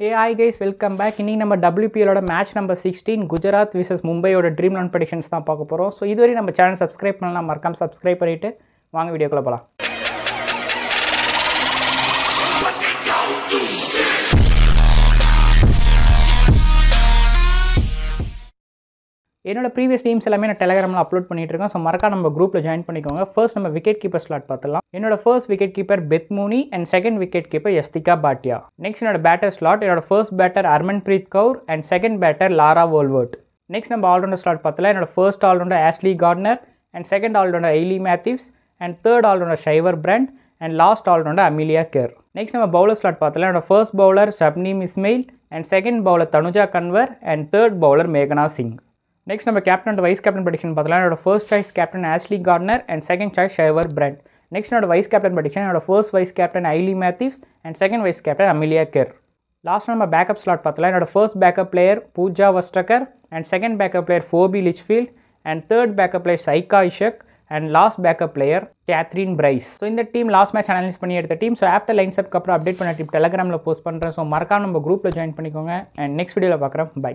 ஏ guys welcome back இன்னைக்கு நம்ம டபிள்யூபிஎலோட match number sixteen Gujarat versus மும்பையோட ட்ரீம் ரன் ப்ரெடிஷன்ஸ் தான் பார்க்க போகிறோம் ஸோ இதுவரை நம்ம சேனல் சப்ஸ்கிரைப் பண்ணலாம் மறக்காமல் சப்ஸ்கிரைப் பண்ணிவிட்டு வாங்க வீடியோக்குள்ளே போகலாம் என்னோடய ப்ரீவியஸ் டீம்ஸ் எல்லாமே நான் டெலகிராமில் அப்லோட் பண்ணிட்டு இருக்கேன். ஸோ மறக்காம நம்ம குரூப்பில் ஜாயின் பண்ணிக்கோங்க. ஃபர்ஸ்ட் நம்ம விக்கெட் கீப்பர் ஸ்லாட் பார்த்துலாம் என்னோட first wicket keeper Beth Mooney and second wicket keeper Yastika Bhatia next என்னோட பேட்டர் ஸ்லாட் என்னோட first batter Harmanpreet Kaur and second batter Laura Wolvaardt next நம்ம ஆல்ரவுண்டர் ஸ்லாட் பார்த்தலாம் என்னோட first all-rounder Ashleigh Gardner and second all-rounder Hayley Matthews and third all-rounder Sciver Brunt and last all-rounder Amelia Kerr next நம்ம bowler slot பார்த்தலாம் என்னோட first bowler Shabnim Ismail and second bowler Tanuja Kanwar and third bowler மேகனா Singh next நம்ம captain and vice captain prediction பார்த்தலாம் என்னோட first choice captain Ashleigh Gardner and second choice Sciver Brunt next என்னோட vice captain prediction என்னோட first vice captain Hayley Matthews and second vice captain Amelia Kerr last நம்ம backup slot பார்த்தலாம் என்னோட first backup player Pooja Vastrakar and second backup player Phoebe Litchfield and third backup player Saika Ishaque and last backup player Kathryn Bryce so இந்த team last match analyse பண்ணி எடுத்த team so after lines அப்க்கு அப்புறம் update பண்ண team டெலகிராமில் post பண்ணுறேன் so மறக்காம நம்ம குரூப்பில் ஜாயின் பண்ணிக்கோங்க. அண்ட் நெக்ஸ்ட் வீடியோவில் பார்க்குறேன் பை